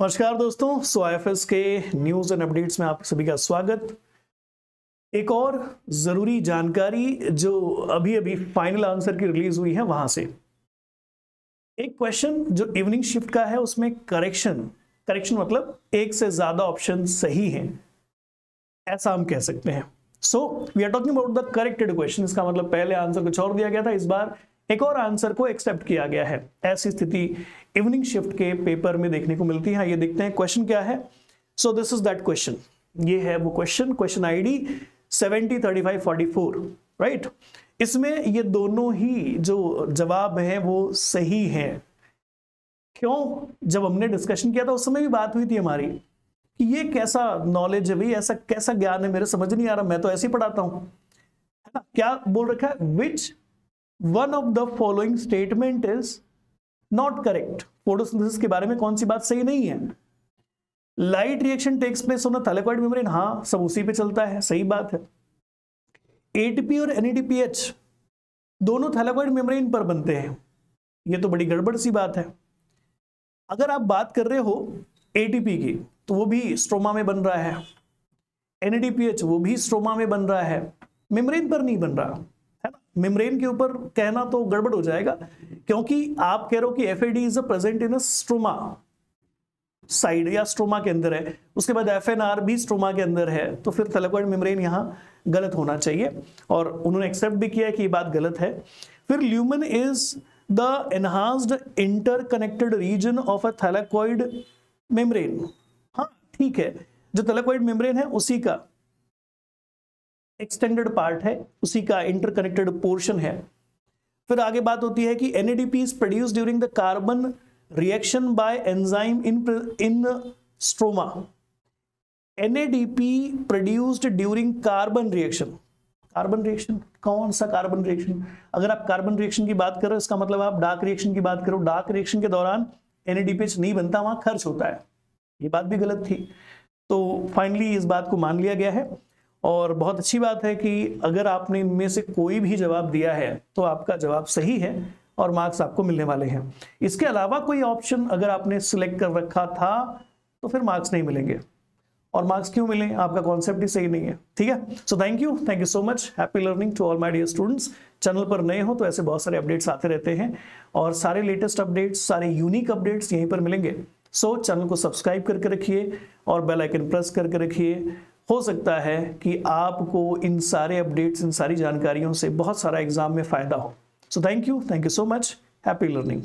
नमस्कार दोस्तों सो आई के न्यूज़ एंड अपडेट्स में आप सभी का स्वागत। एक और ज़रूरी जानकारी जो अभी अभी फाइनल आंसर की रिलीज़ हुई है वहाँ से। एक क्वेश्चन जो इवनिंग शिफ्ट का है, उसमें करेक्शन करेक्शन मतलब एक से ज़्यादा ऑप्शन सही हैं। ऐसा हम कह सकते हैं। So we are talking about the corrected question इसका मतलब पहले आंसर कुछ और दिया गया था, इस बार एक और आंसर को एक्सेप्ट किया गया है। ऐसी स्थिति इवनिंग शिफ्ट के पेपर में देखने को मिलती है। ये देखते हैं क्वेश्चन क्या है। So this is that question ये है वो question question forty four right इसमें ये दोनों ही जो जवाब है वो सही है। क्यों? जब हमने डिस्कशन किया था, उस समय भी बात हुई थी हमारी कि ये कैसा नॉलेज है भाई, ऐसा कैसा ज्ञान है? मेरे समझ नहीं आ रहा, मैं तो ऐसे ही पढ़ाता हूँ। क्या बोल रखा है? Which one of the following statement is not correct photosynthesis के बारे में कौन सी बात सही नहीं है? Light reaction takes place on thylakoid membrane हाँ सब उसी पे चलता है, सही बात है। एटीपी और एनएडीपीएच दोनों थैलेकॉइड मेम्ब्रेन पर बनते हैं। ये तो बड़ी गड़बड़ सी बात है। अगर आप बात कर रहे हो एटीपी की तो वो भी स्ट्रोमा में बन रहा है। एनएडीपीएच वो भी स्ट्रोमा में बन रहा है। मेम्ब्रेन पर नहीं बन रहा। मेम्ब्रेन के ऊपर कहना तो गड़बड़ हो जाएगा, क्योंकि आप कह रहे हो कि F is a present in stroma side या स्ट्रोमा के अंदर है। उसके बाद FNR भी स्ट्रोमा के अंदर है। तो फिर थैलेकॉइड मेम्ब्रेन यहाँ गलत होना चाहिए। और उन्होंने एक्सेप्ट भी किया है कि ये बात गलत है। फिर lumen is the enhanced interconnected region of a thylakoid membrane हाँ ठीक है। जो थैलेकॉइड मेम्ब्रेन है, उसी का। एक्सटेंडेड पार्ट है, उसी का इंटरकनेक्टेड पोर्शन है। फिर आगे बात होती है कि NADP is produce during the carbon reaction by enzyme in in stroma NADP produced during carbon reaction carbon reaction कौन सा कार्बन रिएक्शन अगर आप कार्बन रिएक्शन की बात करो, इसका मतलब आप डार्क रिएक्शन की बात करो डार्क रिएक्शन के दौरान एनएडीपीएच नहीं बनता, वहाँ खर्च होता है। ये बात भी गलत थी। तो फाइनली इस बात को मान लिया गया है। और बहुत अच्छी बात है कि अगर आपने इनमें से कोई भी जवाब दिया है तो आपका जवाब सही है और मार्क्स आपको मिलने वाले हैं। इसके अलावा कोई ऑप्शन अगर आपने सिलेक्ट कर रखा था तो फिर मार्क्स नहीं मिलेंगे। और मार्क्स क्यों मिले? आपका कॉन्सेप्ट ही सही नहीं है ठीक है? So thank you thank you so much happy learning to all my dear students channel पर नए हो तो ऐसे बहुत सारे अपडेट्स आते रहते हैं और सारे लेटेस्ट अपडेट्स सारे यूनिक अपडेट्स यहीं पर मिलेंगे। सो so, चैनल को सब्सक्राइब करके रखिए और बेल आइकन प्रेस करके रखिए। हो सकता है कि आपको इन सारे अपडेट्स, इन सारी जानकारियों से बहुत सारा एग्ज़ाम में फ़ायदा हो। So thank you thank you so much happy learning